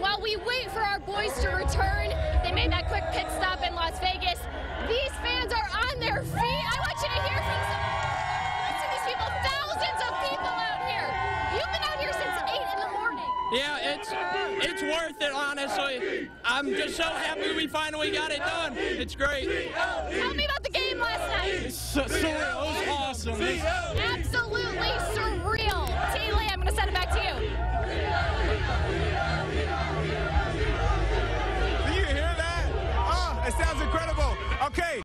And while we wait for our boys to return, they made that quick pit stop in Las Vegas. These fans are on their feet. I want you to hear from some. To these people. Thousands of people out here. You've been out here since 8 in the morning. Yeah, it's it's worth it, honestly. I'm just so happy we finally got it done. It's great. Tell me about the game last night. So, so, it was awesome. Absolutely Okay.